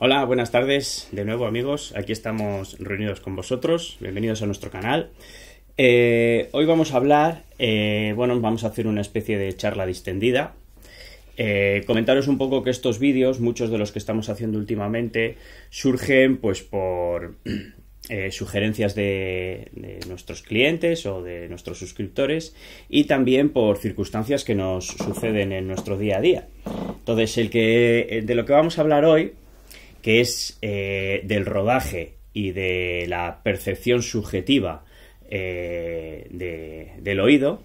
Hola, buenas tardes de nuevo amigos. Aquí estamos reunidos con vosotros. Bienvenidos a nuestro canal. Eh, hoy vamos a hablar, eh, bueno, vamos a hacer una especie de charla distendida. Eh, comentaros un poco que estos vídeos, muchos de los que estamos haciendo últimamente, surgen pues por sugerencias de, de, nuestros clientes o de nuestros suscriptores y también por circunstancias que nos suceden en nuestro día a día. Entonces, el que de lo que vamos a hablar hoy que es eh, del rodaje y de la percepción subjetiva eh, del oído,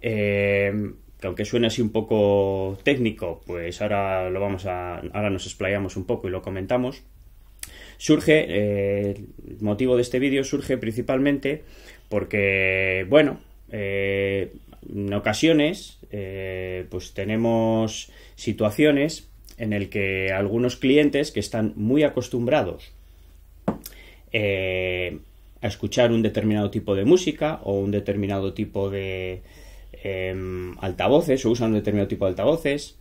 eh, que aunque suene así un poco técnico, pues ahora lo vamos a, ahora nos explayamos un poco y lo comentamos. Surge, el motivo de este vídeo surge principalmente porque, bueno, en ocasiones, pues tenemos situaciones en el que algunos clientes que están muy acostumbrados eh, a escuchar un determinado tipo de música o un determinado tipo de em, altavoces o usan un determinado tipo de altavoces,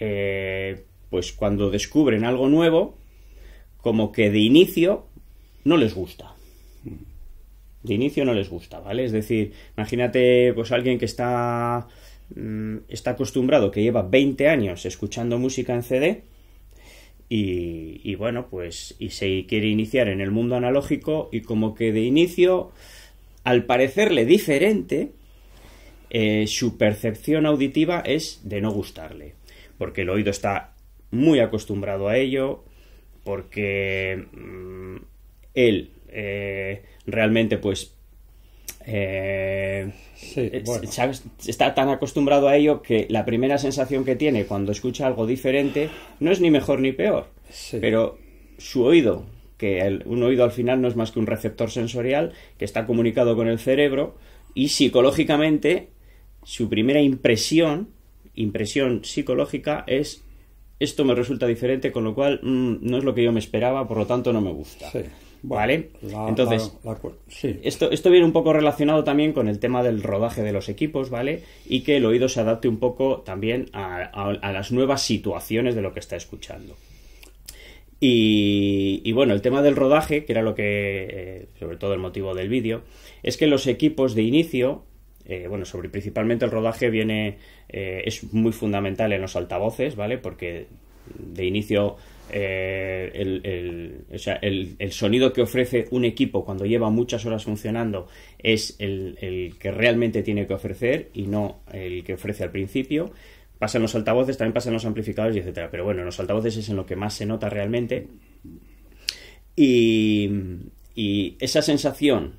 eh, pues cuando descubren algo nuevo, como que de inicio no les gusta. De inicio no les gusta, ¿vale? Es decir, imagínate pues alguien que está Mm, está acostumbrado, que lleva 20 años escuchando música en CD, y, bueno, pues y se quiere iniciar en el mundo analógico y como que de inicio, al parecerle diferente, eh, su percepción auditiva es de no gustarle, porque el oído está muy acostumbrado a ello, porque mm, él eh, realmente pues eh, está tan acostumbrado a ello que la primera sensación que tiene cuando escucha algo diferente no es ni mejor ni peor, pero su oído, que un oído al final no es más que un receptor sensorial que está comunicado con el cerebro y psicológicamente su primera impresión, impresión psicológica es esto me resulta diferente, con lo cual mm, no es lo que yo me esperaba, por lo tanto no me gusta. ¿Vale? Entonces, esto, esto viene un poco relacionado también con el tema del rodaje de los equipos, ¿vale? Y que el oído se adapte un poco también a, las nuevas situaciones de lo que está escuchando. Y, bueno, el tema del rodaje, que era lo que, eh, sobre todo el motivo del vídeo, es que los equipos de inicio, eh, bueno, sobre principalmente el rodaje viene, eh, es muy fundamental en los altavoces, ¿vale? Porque de inicio eh, el, sonido que ofrece un equipo cuando lleva muchas horas funcionando es el, que realmente tiene que ofrecer y no el que ofrece al principio. Pasan los altavoces, también pasan los amplificadores y etcétera. Pero bueno, los altavoces es en lo que más se nota realmente. Y, y esa sensación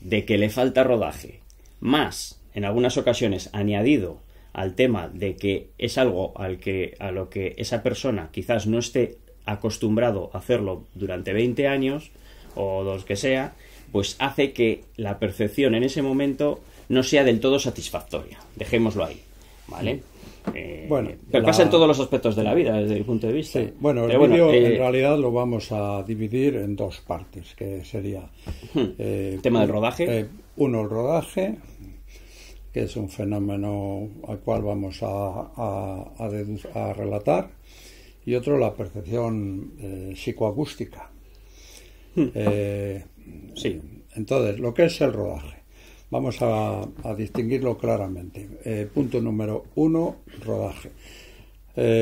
de que le falta rodaje, más en algunas ocasiones añadido al tema de que es algo al que, a lo que esa persona quizás no esté acostumbrado a hacerlo durante 20 años o dos que sea, pues hace que la percepción en ese momento no sea del todo satisfactoria. Dejémoslo ahí, ¿vale? Eh, bueno, pero pasa en todos los aspectos de la vida desde el punto de vista. Bueno, el vídeo en eh, realidad lo vamos a dividir en dos partes, que sería... Eh, tema del rodaje. uno, el rodaje, que es un fenómeno al cual vamos a, a, relatar, y otro la percepción eh, psicoacústica. Hmm. Eh, sí. Entonces, lo que es el rodaje. Vamos a, distinguirlo claramente. Eh, punto número uno, rodaje.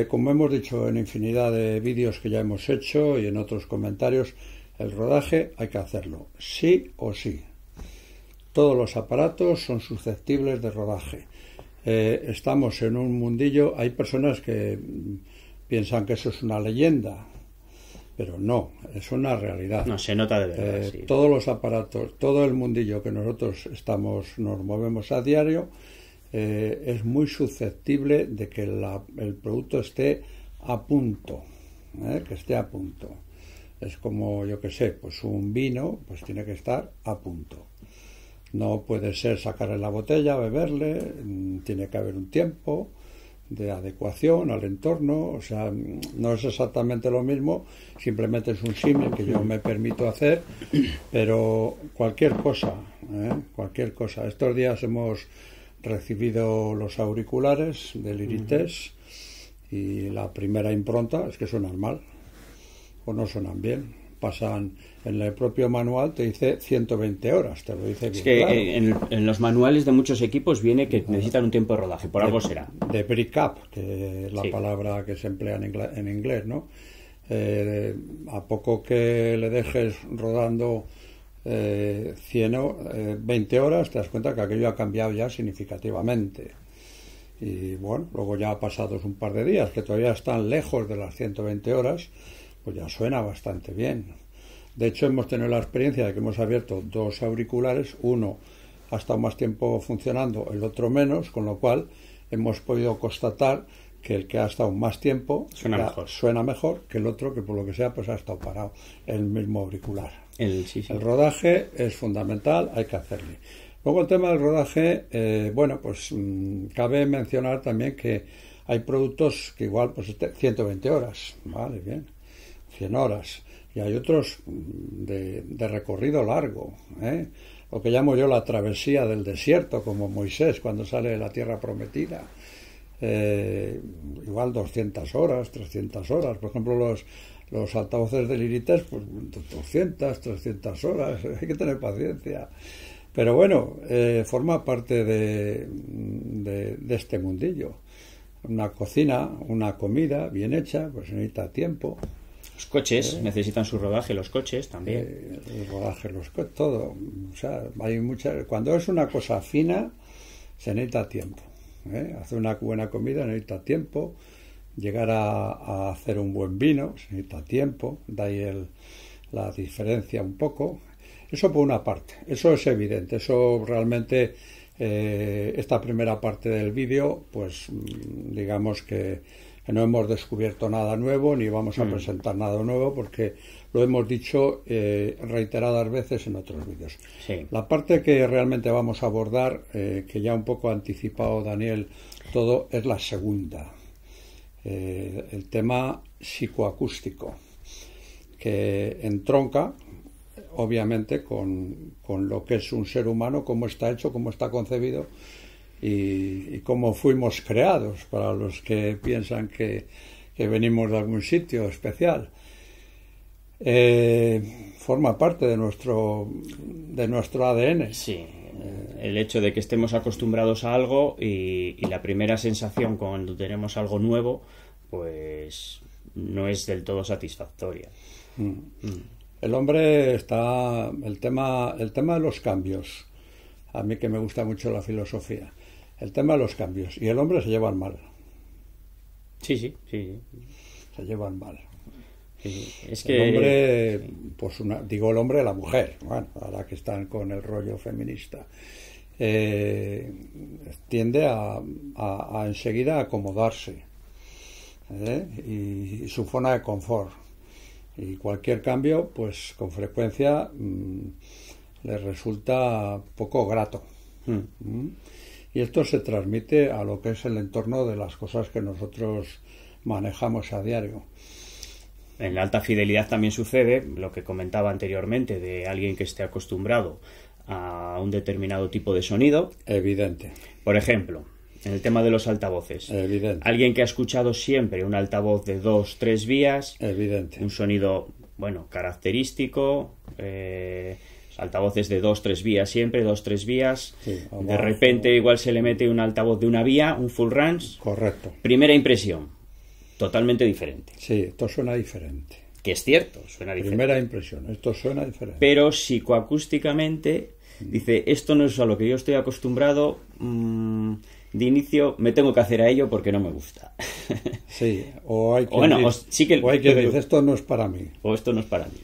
como hemos dicho en infinidad de vídeos que ya hemos hecho y en otros comentarios, el rodaje hay que hacerlo, sí o sí. Todos los aparatos son susceptibles de rodaje. Eh, estamos en un mundillo, hay personas que mm, piensan que eso es una leyenda, pero no, es una realidad. No, se nota de verdad. Eh, todos los aparatos, todo el mundillo que nosotros estamos, nos movemos a diario, eh, es muy susceptible de que el producto esté a punto, que esté a punto. Es como, yo que sé, pues un vino, pues tiene que estar a punto. No puede ser sacarle la botella, beberle, mm, tiene que haber un tiempo de adecuación al entorno, o sea, mm, no es exactamente lo mismo, simplemente es un símil que yo me permito hacer, pero cualquier cosa, ¿eh? cualquier cosa. Estos días hemos recibido los auriculares del Irites y la primera impronta es que suenan mal. pues no suenan bien. Pasan en el propio manual, te dice 120 horas, te lo dice bien. Es que claro. eh, en, en los manuales de muchos equipos viene que necesitan un tiempo de rodaje, por algo será. de brick up, que es la Sí. palabra que se emplea en, ingla- en inglés, ¿no? Eh, a poco que le dejes rodando eh, 100 o- eh, 20 horas, te das cuenta que aquello ha cambiado ya significativamente. Y bueno, luego ya pasados un par de días, que todavía están lejos de las 120 horas, pues ya suena bastante bien. De hecho, hemos tenido la experiencia de que hemos abierto dos auriculares, uno ha estado más tiempo funcionando, el otro menos, con lo cual hemos podido constatar que el que ha estado más tiempo Suena mejor. suena mejor que el otro que por lo que sea pues ha estado parado el mismo auricular. El, sí, sí. El rodaje es fundamental, hay que hacerle. Luego el tema del rodaje, eh, bueno, pues mm, cabe mencionar también que hay productos que igual, pues este, 120 horas, vale, bien, 100 horas. Y hay otros de, de recorrido largo, ¿eh? lo que llamo yo la travesía del desierto, como Moisés cuando sale de la tierra prometida. Eh, igual 200 horas, 300 horas. Por ejemplo, los, los altavoces del Irites, pues 200, 300 horas. Hay que tener paciencia. Pero bueno, eh, forma parte de, de, de este mundillo. Una cocina, una comida bien hecha, pues necesita tiempo. Los coches necesitan su rodaje, los coches también. Eh, el rodaje, los co- todo. O sea, hay mucha, cuando es una cosa fina, se necesita tiempo. ¿eh? Hacer una buena comida necesita tiempo. Llegar a, a hacer un buen vino se necesita tiempo. De ahí el- la diferencia un poco. Eso por una parte, eso es evidente. Eso realmente, eh, esta primera parte del vídeo, pues mm, digamos que, que no hemos descubierto nada nuevo ni vamos a presentar nada nuevo porque lo hemos dicho eh, reiteradas veces en otros vídeos. Sí. La parte que realmente vamos a abordar, eh, que ya un poco ha anticipado Daniel todo, es la segunda. Eh, el tema psicoacústico, que entronca, obviamente, con, con lo que es un ser humano, cómo está hecho, cómo está concebido y, y cómo fuimos creados, para los que piensan que, que venimos de algún sitio especial. Eh, forma parte de nuestro, de nuestro ADN. Sí, eh, el hecho de que estemos acostumbrados a algo y, y la primera sensación cuando tenemos algo nuevo, pues no es del todo satisfactoria. El hombre está el tema el tema de los cambios. A mí que me gusta mucho la filosofía. El tema de los cambios y el hombre se llevan mal. Sí, sí, sí. Se llevan mal. sí. Es El que hombre, pues una, digo el hombre, la mujer, bueno, ahora que están con el rollo feminista, eh, tiende a, a- a enseguida acomodarse ¿eh? y, y su zona de confort. Y cualquier cambio, pues con frecuencia mm, le resulta poco grato. Mm. ¿Mm? Y esto se transmite a lo que es el entorno de las cosas que nosotros manejamos a diario. En la alta fidelidad también sucede lo que comentaba anteriormente de alguien que esté acostumbrado a un determinado tipo de sonido. Evidente, Por ejemplo, en el tema de los altavoces. evidente, Alguien que ha escuchado siempre un altavoz de dos, tres vías, evidente. un sonido, bueno, característico, eh, altavoces de dos, tres vías siempre, dos, tres vías. Sí, de repente igual se le mete un altavoz de una vía, un full range. Correcto. Primera impresión, totalmente diferente. Sí, esto suena diferente. Que es cierto, suena diferente. Primera impresión, esto suena diferente. Pero psicoacústicamente dice, esto no es a lo que yo estoy acostumbrado. mm, de inicio me tengo que hacer a ello porque no me gusta. Sí, o hay que Bueno, sí que- o hay que dice, esto no es para mí. o esto no es para mí.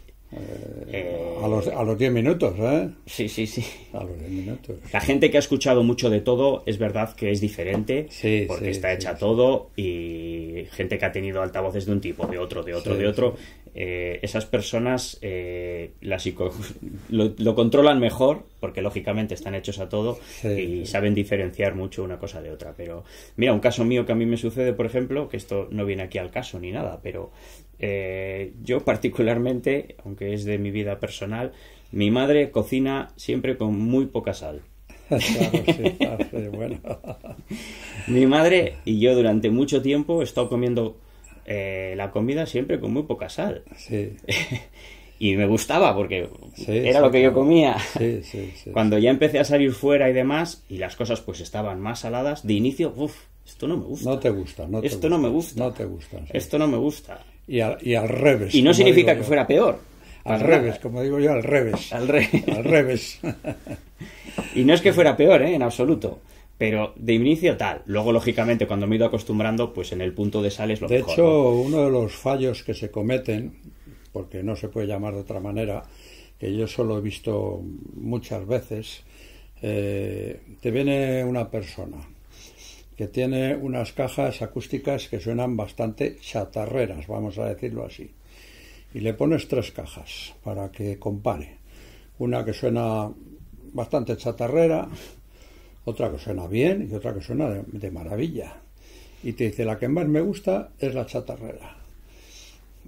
Eh, A los, a los 10 minutos, ¿eh? Sí, sí, sí. A los 10 minutos. La gente que ha escuchado mucho de todo es verdad que es diferente Sí, porque sí, está hecha sí. todo y gente que ha tenido altavoces de un tipo, de otro, de otro, de otro. Eh, esas personas eh, la psico- lo, lo controlan mejor porque lógicamente están hechos a todo Sí, y saben diferenciar mucho una cosa de otra. Pero mira, un caso mío que a mí me sucede, por ejemplo, que esto no viene aquí al caso ni nada, pero eh, yo particularmente, aunque es de mi vida personal, mi madre cocina siempre con muy poca sal. claro, sí, claro, sí, bueno. Mi madre y yo durante mucho tiempo he estado comiendo eh, la comida siempre con muy poca sal. Sí. y me gustaba porque Sí, era sí, lo que yo comía. Sí. Cuando ya empecé a salir fuera y demás, y las cosas pues estaban más saladas, de inicio, uff, esto no me gusta. No te gusta, no te Esto no me gusta. No te gusta. Esto no me gusta. Y, al, y al revés. Y no significa que yo. fuera peor. Al revés, nada. como digo yo, al revés. Al revés. Al revés. Y no es que fuera peor, ¿eh? en absoluto. Pero de inicio tal. Luego, lógicamente, cuando me he ido acostumbrando, pues en el punto de sal es lo De mejor. hecho, ¿no? uno de los fallos que se cometen, porque no se puede llamar de otra manera, que yo solo he visto muchas veces, eh, te viene una persona que tiene unas cajas acústicas que suenan bastante chatarreras, vamos a decirlo así, y le pones tres cajas para que compare. Una que suena bastante chatarrera, otra que suena bien y otra que suena de, de maravilla. Y te dice, la que más me gusta es la chatarrera.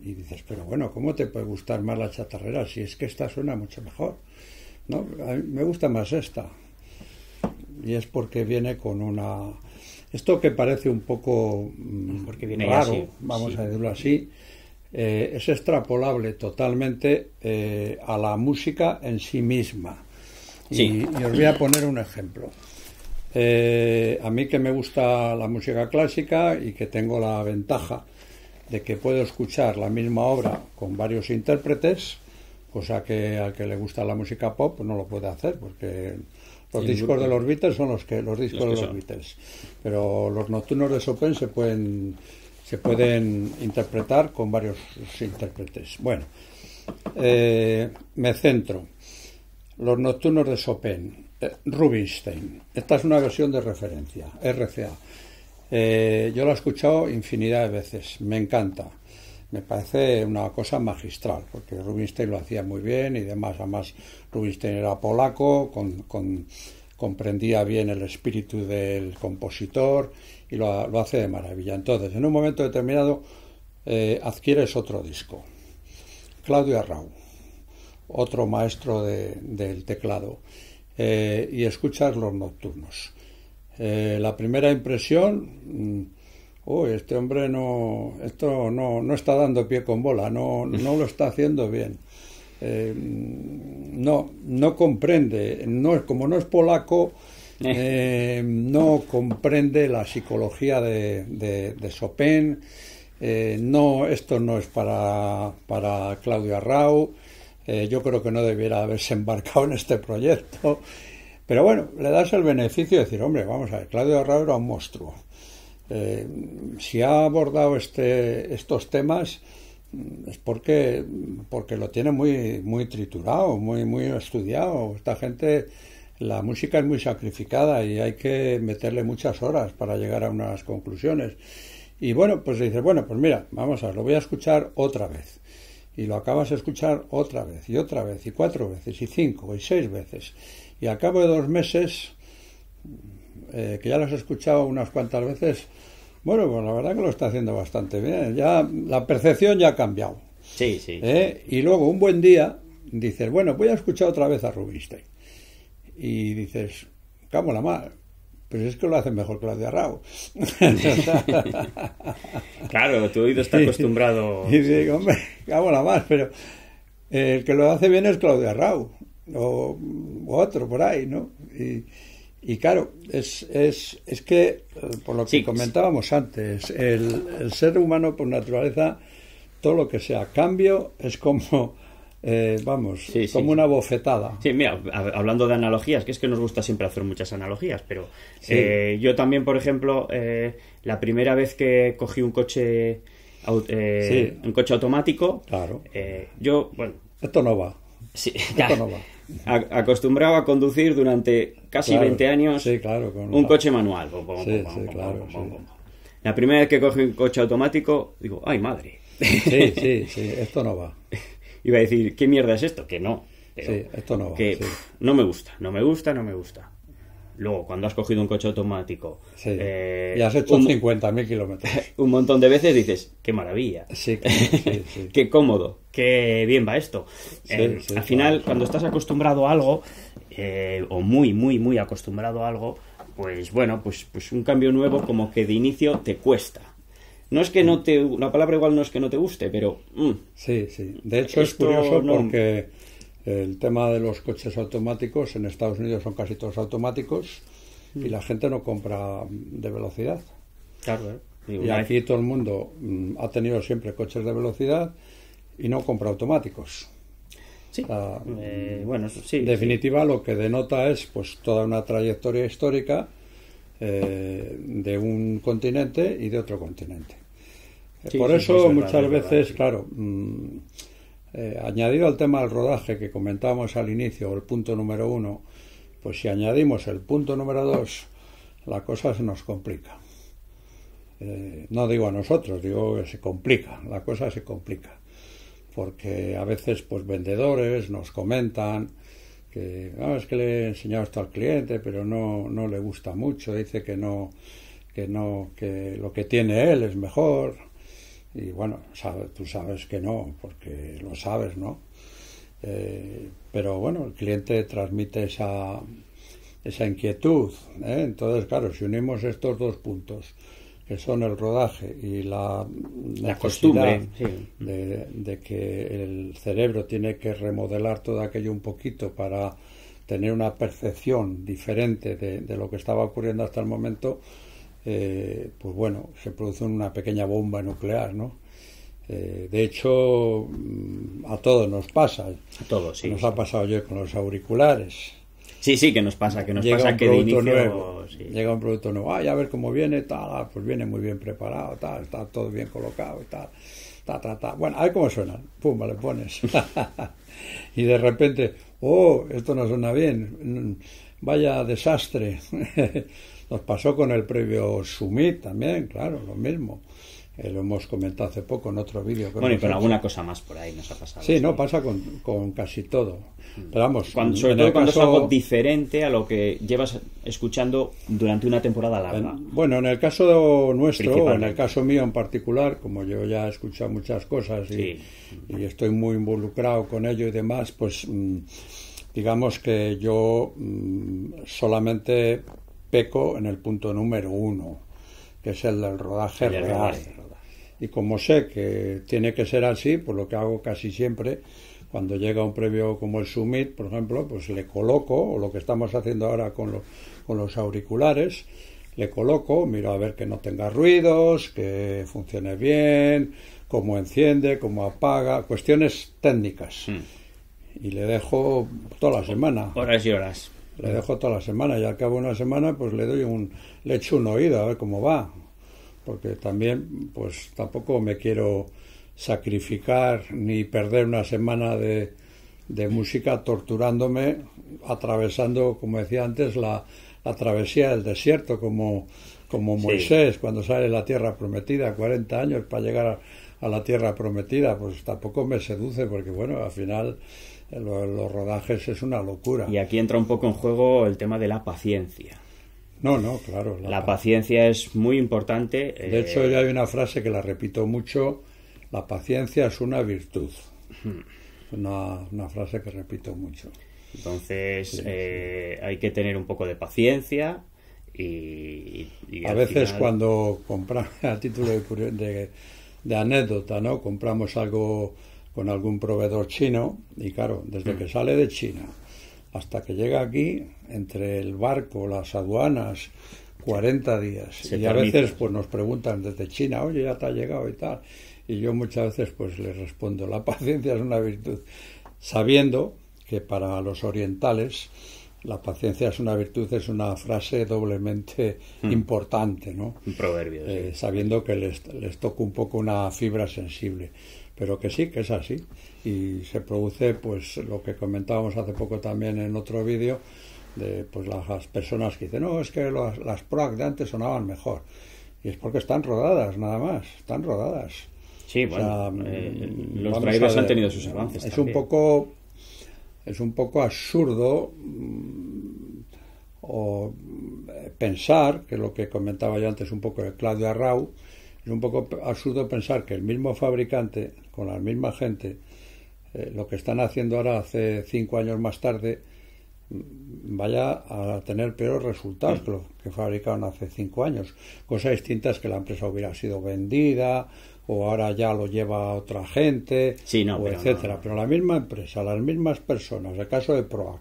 Y dices, pero bueno, ¿cómo te puede gustar más la chatarrera si es que esta suena mucho mejor? No, a mí me gusta más esta. Y es porque viene con una... Esto que parece un poco mm, Porque viene raro, así, vamos sí. a decirlo así, eh, es extrapolable totalmente eh, a la música en sí misma. Y- Sí. y os voy a poner un ejemplo. Eh, a mí que me gusta la música clásica y que tengo la ventaja de que puedo escuchar la misma obra con varios intérpretes, cosa que al que le gusta la música pop no lo puede hacer porque los Sí, discos de los Beatles son los que los discos Los que de los son. Beatles, pero los nocturnos de Chopin se pueden se pueden interpretar con varios intérpretes. Bueno, eh, me centro. Los nocturnos de Chopin, Rubinstein. Esta es una versión de referencia, RCA. Eh, yo la he escuchado infinidad de veces, me encanta. Me parece una cosa magistral, porque Rubinstein lo hacía muy bien y demás. Además, Rubinstein era polaco, con- con- comprendía bien el espíritu del compositor y lo, lo hace de maravilla. Entonces, en un momento determinado, eh, adquieres otro disco. Claudio Arrau otro maestro de- del teclado, eh, y escuchas los nocturnos. Eh, la primera impresión, mm, "Uy, este hombre no, esto no, no está dando pie con bola, no, no lo está haciendo bien. Eh, no, no comprende, no como no es polaco, eh, no comprende la psicología de, de, de Chopin. eh, no, esto no es para, para Claudio Arrau. Eh, yo creo que no debiera haberse embarcado en este proyecto. Pero bueno, le das el beneficio de decir, hombre, vamos a ver, Claudio Arrau era un monstruo. Eh, si ha abordado este, estos temas mm, es porque, porque lo tiene muy, muy triturado, muy, muy estudiado. Esta gente, la música es muy sacrificada y hay que meterle muchas horas para llegar a unas conclusiones. Y bueno, pues dices, bueno, pues mira, vamos a ver, lo voy a escuchar otra vez. Y lo acabas de escuchar otra vez, y otra vez, y cuatro veces, y cinco, y seis veces. Y al cabo de dos meses, eh, que ya lo has escuchado unas cuantas veces, bueno, pues la verdad que lo está haciendo bastante bien. Ya la percepción ya ha cambiado. Sí, sí. ¿eh? Y luego un buen día dices, bueno, voy a escuchar otra vez a Rubinstein. Y dices, la Pues es que lo hace mejor de Arrau. Claro, tu oído está acostumbrado. Y digo, hombre, camo la más, pero el que lo hace bien es Claudio Arrau. O, o otro por ahí, ¿no? Y, y claro, es, es, es que, eh, por lo que Sí. comentábamos antes, el, el ser humano por naturaleza, todo lo que sea cambio es como, eh, vamos, Sí, sí. como una bofetada. Sí, mira, hab- hablando de analogías, que es que nos gusta siempre hacer muchas analogías, pero Sí. eh, yo también, por ejemplo, eh, la primera vez que cogí un coche, eh, un coche automático, Claro. eh, yo, bueno, Esto no va. sí, Esto no va. a- acostumbrado a conducir durante casi Claro. 20 años Sí, claro. con un la- coche manual. La primera vez que cogí un coche automático, digo, ay madre. Sí, sí, sí, esto no va. Iba a decir, ¿qué mierda es esto? Que no. pero Sí, esto no va, Que sí. pff, no me gusta, no me gusta, no me gusta. Luego, cuando has cogido un coche automático Sí. eh, y has hecho un, 50.000 kilómetros. un montón de veces, dices, qué maravilla. Sí, qué cómodo, qué bien va esto. Sí, Eh, al final, claro. cuando estás acostumbrado a algo, eh, o muy, muy, muy acostumbrado a algo, pues bueno, pues, pues un cambio nuevo como que de inicio te cuesta. No es que no te. La palabra igual no es que no te guste, pero. mm, Sí, sí. De hecho, es curioso no- porque el tema de los coches automáticos en Estados Unidos son casi todos automáticos y la gente no compra de velocidad. Claro, ¿eh? Y aquí todo el mundo mm, ha tenido siempre coches de velocidad y no compra automáticos. Sí. Eh, bueno, sí. En definitiva, lo que denota es pues toda una trayectoria histórica eh, de un continente y de otro continente. Sí, Por sí, eso es verdad, muchas verdad, veces, claro, mm, eh, añadido al tema del rodaje que comentábamos al inicio, el punto número uno, pues si añadimos el punto número dos, la cosa se nos complica. Eh, no digo a nosotros, digo que se complica, la cosa se complica. Porque a veces, pues vendedores nos comentan que "Ah, es que le he enseñado esto al cliente, pero no, no le gusta mucho, dice que no, que no, que lo que tiene él es mejor. Y bueno, sabe, tú sabes que no, porque lo sabes, ¿no? Eh, pero bueno, el cliente transmite esa, esa inquietud. ¿eh? Entonces, claro, si unimos estos dos puntos, que son el rodaje y la, costumbre, sí. de, de que el cerebro tiene que remodelar todo aquello un poquito para tener una percepción diferente de, de lo que estaba ocurriendo hasta el momento, eh, pues bueno, se produce una pequeña bomba nuclear, ¿no? Eh, de hecho, mm, a todos nos pasa. A todos, sí. Nos ha pasado yo con los auriculares. Sí, sí, que nos pasa, que nos llega pasa un que de inicio. nuevo, sí. llega un producto nuevo, ay, a ver cómo viene, tal, ah, pues viene muy bien preparado, tal, está todo bien colocado y tal, ta, ta, ta. Bueno, a ver cómo suena, pum, le pones. y de repente, oh, esto no suena bien, mm, vaya desastre. Nos pasó con el previo Summit también, claro, lo mismo. Eh, lo hemos comentado hace poco en otro vídeo. Bueno, y con alguna cosa más por ahí nos ha pasado. Sí, no, pasa con, con casi todo. Pero vamos, Cuando- sobre todo cuando caso- es algo diferente a lo que llevas escuchando durante una temporada larga. En- bueno, en el caso nuestro, o en el caso mío en particular, como yo ya he escuchado muchas cosas y, Sí. y estoy muy involucrado con ello y demás, pues mm, digamos que yo mm, solamente peco en el punto número uno, que es el del rodaje El real. rodaje. Y como sé que tiene que ser así, pues lo que hago casi siempre, cuando llega un previo como el Summit, por ejemplo, pues le coloco, o lo que estamos haciendo ahora con, lo- con los auriculares, le coloco, miro a ver que no tenga ruidos, que funcione bien, cómo enciende, cómo apaga, cuestiones técnicas. Hmm. Y le dejo toda la semana. Horas y horas. Le dejo toda la semana y al cabo de una semana pues le doy un le echo un oído a ver cómo va. Porque también pues tampoco me quiero sacrificar ni perder una semana de, de música torturándome atravesando, como decía antes, la, la travesía del desierto como, como Sí. Moisés cuando sale de la tierra prometida, 40 años para llegar a, a la tierra prometida, pues tampoco me seduce porque bueno, al final eh, lo- los rodajes es una locura. Y aquí entra un poco en juego el tema de la paciencia. No, no, claro. La pa- paciencia es muy importante. De eh, hecho, ya hay una frase que la repito mucho, la paciencia es una virtud. Hmm. Es una, una frase que repito mucho. Entonces eh, hay que tener un poco de paciencia y, y A veces final- cuando compramos, a título de, de- de anécdota, ¿no? Compramos algo con algún proveedor chino y claro, desde Hmm. que sale de China hasta que llega aquí, entre el barco, las aduanas, 40 días. Se y a veces pues nos preguntan desde China, oye, ya te ha llegado y tal. Y yo muchas veces pues les respondo, la paciencia es una virtud, sabiendo que para los orientales la paciencia es una virtud, es una frase doblemente importante, ¿no? un proverbio. sí. Eh, sabiendo que les, les toca un poco una fibra sensible, pero que sí, que es así. Y se produce, pues, lo que comentábamos hace poco también en otro vídeo, de pues las personas que dicen, no, es que las, las PROAC de antes sonaban mejor. Y es porque están rodadas, nada más, están rodadas. Sí, O bueno, sea, eh, mm, los drivers han tenido sus avances. Es también. un poco es un poco absurdo mm, o eh, pensar que lo que comentaba yo antes un poco de Claudio Arrau es un poco absurdo pensar que el mismo fabricante con la misma gente eh, lo que están haciendo ahora hace cinco años más tarde vaya a tener peores resultados que los que fabricaron hace cinco años. Cosa distinta es que la empresa hubiera sido vendida o ahora ya lo lleva otra gente, o etcétera. Pero la misma empresa, las mismas personas, el caso de Proac,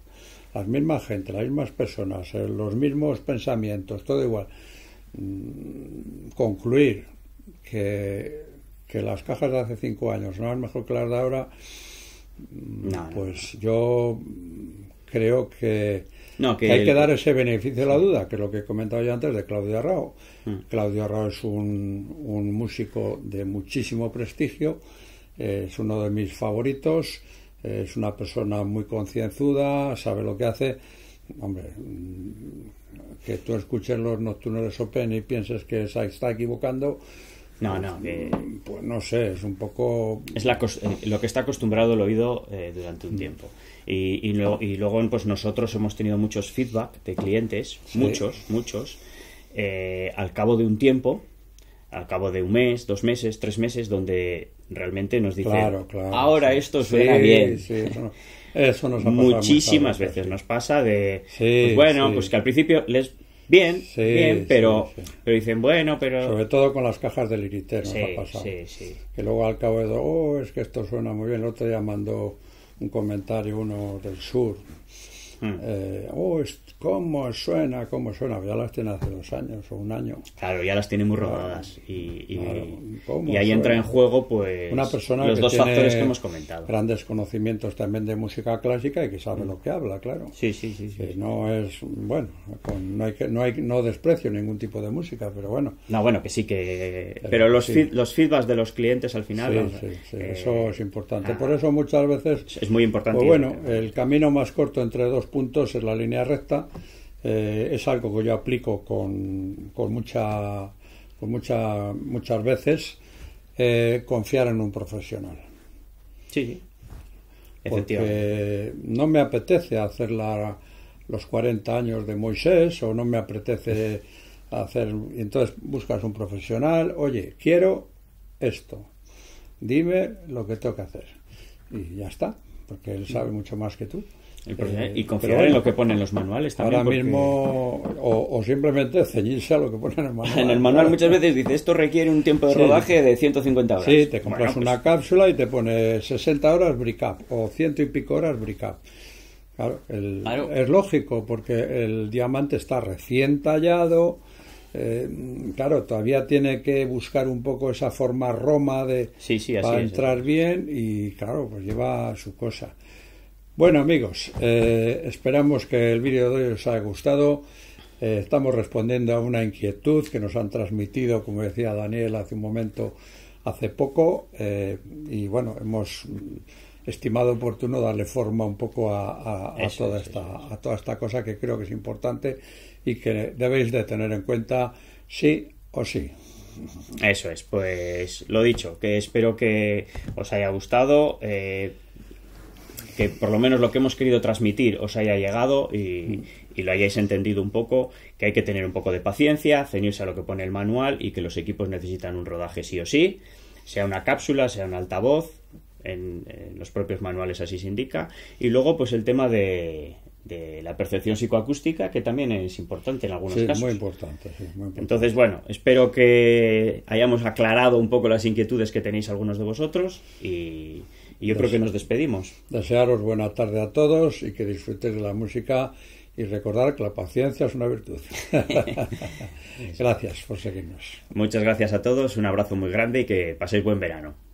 las mismas gente, las mismas personas, eh, los mismos pensamientos, todo igual. Mm, concluir que, que las cajas de hace cinco años no es mejor que las de ahora, mm, pues yo creo que, hay que dar ese beneficio de la duda, que es lo que he comentado ya antes de Claudio Arrao. Mm. Claudio Arrao es un, un, músico de muchísimo prestigio, es uno de mis favoritos, es una persona muy concienzuda, sabe lo que hace. Hombre, mm, que tú escuches los nocturnos de Chopin y pienses que se está equivocando, no, no. Pues no sé, es un poco. Es la, eh, lo que está acostumbrado el oído eh, durante un tiempo. Y, y, luego, pues nosotros hemos tenido muchos feedback de clientes, muchos, muchos, eh, al cabo de un tiempo, al cabo de un mes, dos meses, tres meses, donde realmente nos dicen, ahora esto suena bien. eso, nos Muchísimas veces, nos pasa de, pues bueno, pues que al principio les Bien, bien, pero, pero dicen, bueno, pero... Sobre todo con las cajas del Iriter nos ha pasado. Que luego al cabo de, oh, es que esto suena muy bien. El otro día mandó un comentario uno del sur Mm. Eh, oh, ¿cómo suena? ¿Cómo suena? Ya las tiene hace dos años o un año. Claro, ya las tiene muy rodadas. y, ahí entra en juego pues Una persona los dos factores que hemos comentado. Grandes conocimientos también de música clásica y que sabe mm. lo que habla, claro. Sí, sí, sí. no es, bueno, no, hay que, no, hay, no desprecio ningún tipo de música, pero bueno. No, bueno, que sí que... Pero, los, los feedbacks de los clientes al final... Sí, sí, eso es importante. Por eso muchas veces... Es muy importante. Pues bueno, el camino más corto entre dos puntos es la línea recta. Eh, es algo que yo aplico con, con mucha, con mucha, muchas veces eh, confiar en un profesional. Sí, Porque no me apetece hacer los 40 años de Moisés o no me apetece hacer. Entonces buscas un profesional, oye, quiero esto, dime lo que tengo que hacer. Y ya está, porque él sabe mucho más que tú. Eh, y confiar en lo que ponen los manuales también. Ahora mismo, o, simplemente ceñirse a lo que ponen en el manual. en el manual muchas veces dice, esto requiere un tiempo de rodaje de 150 horas. Sí, te compras pues una cápsula y te pone 60 horas brick o ciento y pico horas brick Claro, es lógico porque el diamante está recién tallado. Eh, claro, todavía tiene que buscar un poco esa forma roma de para entrar bien y claro, pues lleva su cosa. Bueno amigos, eh, esperamos que el vídeo de hoy os haya gustado. Eh, estamos respondiendo a una inquietud que nos han transmitido, como decía Daniel hace un momento, hace poco. Eh, y bueno, hemos estimado oportuno darle forma un poco a, toda esta, a toda esta cosa que creo que es importante y que debéis de tener en cuenta sí o sí. Eso es, pues lo dicho, que espero que os haya gustado que por lo menos lo que hemos querido transmitir os haya llegado y, lo hayáis entendido un poco, que hay que tener un poco de paciencia, ceñirse a lo que pone el manual y que los equipos necesitan un rodaje sí o sí, sea una cápsula, sea un altavoz, en, los propios manuales así se indica, y luego pues el tema de, la percepción psicoacústica, que también es importante en algunos casos. Muy importante, sí, muy importante. Entonces, bueno, espero que hayamos aclarado un poco las inquietudes que tenéis algunos de vosotros y, y yo creo que nos despedimos. Desearos buena tarde a todos y que disfrutéis de la música y recordar que la paciencia es una virtud. gracias por seguirnos. Muchas gracias a todos, un abrazo muy grande y que paséis buen verano.